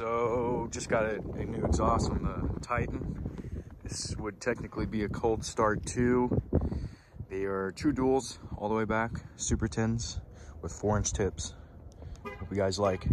So, just got a, a new exhaust on the Titan. This would technically be a cold start too. They are true duals all the way back, Super 10s with four inch tips. Hope you guys like.